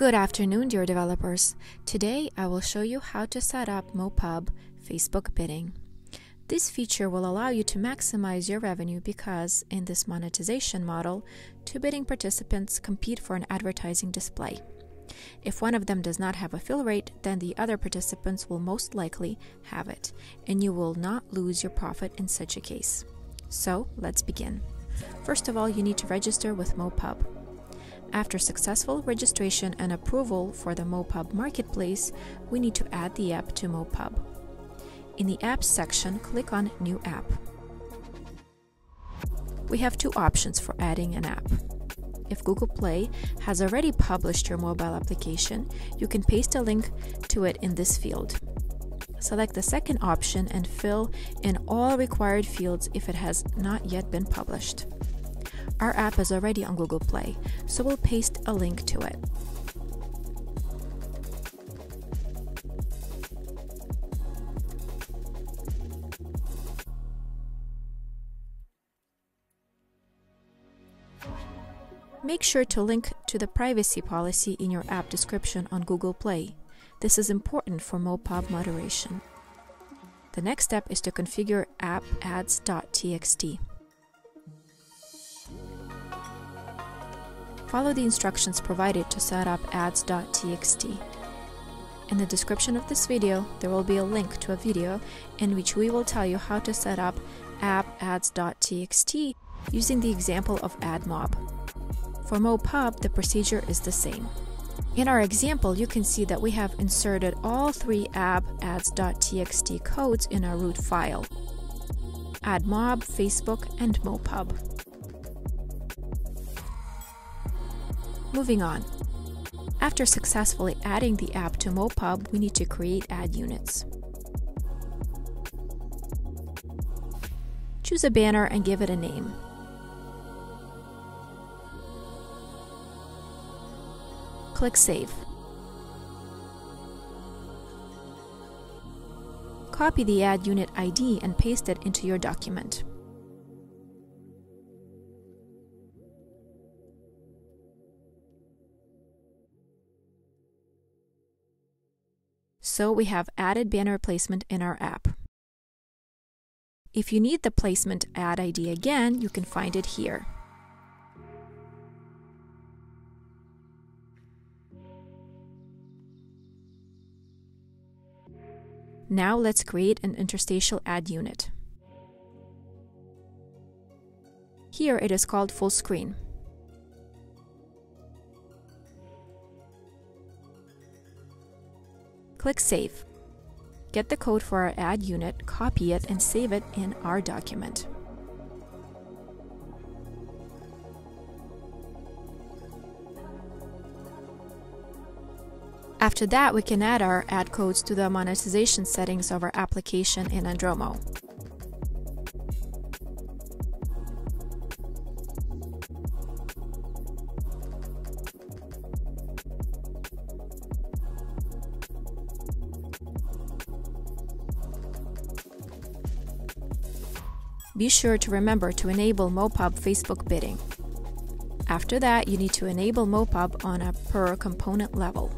Good afternoon, dear developers. Today I will show you how to set up MoPub Facebook bidding. This feature will allow you to maximize your revenue because, in this monetization model, two bidding participants compete for an advertising display. If one of them does not have a fill rate, then the other participants will most likely have it, and you will not lose your profit in such a case. So, let's begin. First of all, you need to register with MoPub. After successful registration and approval for the MoPub Marketplace, we need to add the app to MoPub. In the Apps section, click on New App. We have two options for adding an app. If Google Play has already published your mobile application, you can paste a link to it in this field. Select the second option and fill in all required fields if it has not yet been published. Our app is already on Google Play, so we'll paste a link to it. Make sure to link to the privacy policy in your app description on Google Play. This is important for MoPub moderation. The next step is to configure app ads.txt. Follow the instructions provided to set up ads.txt. In the description of this video, there will be a link to a video in which we will tell you how to set up app ads.txt using the example of AdMob. For MoPub, the procedure is the same. In our example, you can see that we have inserted all three app ads.txt codes in our root file. AdMob, Facebook, and MoPub. Moving on. After successfully adding the app to MoPub, we need to create ad units. Choose a banner and give it a name. Click Save. Copy the ad unit ID and paste it into your document. So we have added banner placement in our app. If you need the placement ad ID again, you can find it here. Now let's create an interstitial ad unit. Here it is called full screen. Click Save. Get the code for our ad unit, copy it, and save it in our document. After that, we can add our ad codes to the monetization settings of our application in Andromo. Be sure to remember to enable MoPub Facebook bidding. After that, you need to enable MoPub on a per component level.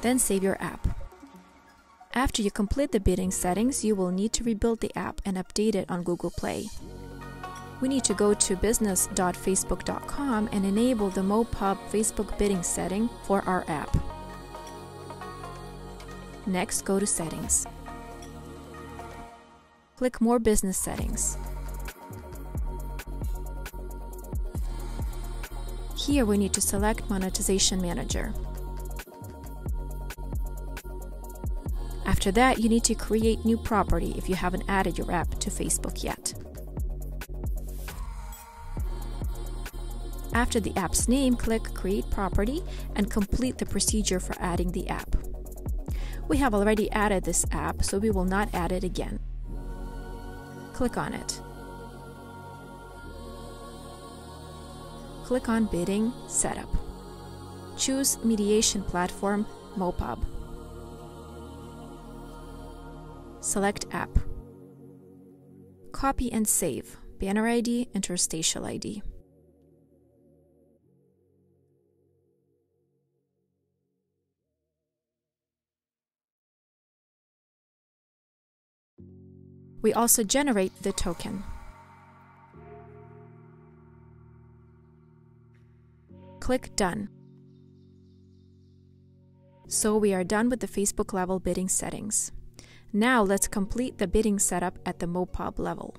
Then save your app. After you complete the bidding settings, you will need to rebuild the app and update it on Google Play. We need to go to business.facebook.com and enable the MoPub Facebook bidding setting for our app. Next, go to Settings. Click More Business Settings. Here we need to select Monetization Manager. After that, you need to create new property if you haven't added your app to Facebook yet. After the app's name, click Create Property and complete the procedure for adding the app. We have already added this app, so we will not add it again. Click on it. Click on Bidding Setup. choose Mediation Platform MoPub. Select App. Copy and save banner ID, interstitial ID. We also generate the token. Click Done. So we are done with the Facebook level bidding settings. Now let's complete the bidding setup at the MoPub level.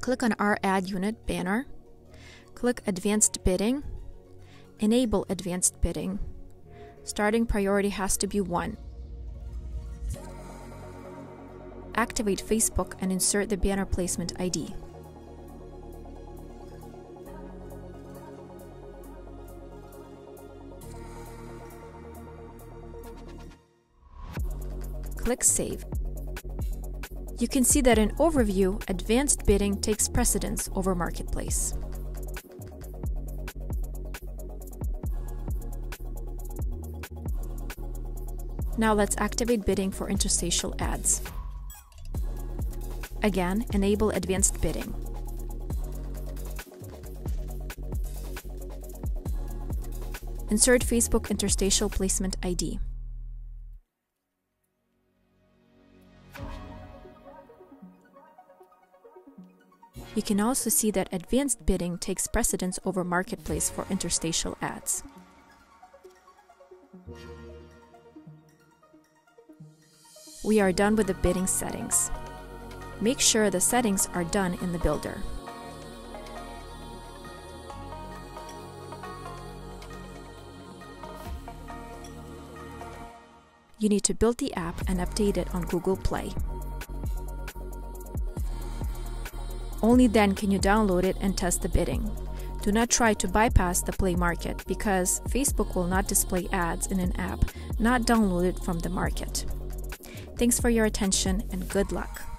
Click on our ad unit banner, click Advanced Bidding, enable Advanced Bidding. Starting priority has to be 1. Activate Facebook and insert the banner placement ID. Click Save. You can see that in Overview, Advanced Bidding takes precedence over Marketplace. Now let's activate bidding for interstitial ads. Again, enable Advanced Bidding. Insert Facebook Interstitial Placement ID. You can also see that advanced bidding takes precedence over Marketplace for interstitial ads. We are done with the bidding settings. Make sure the settings are done in the builder. You need to build the app and update it on Google Play. Only then can you download it and test the bidding. Do not try to bypass the Play Market because Facebook will not display ads in an app not downloaded from the market. Thanks for your attention and good luck.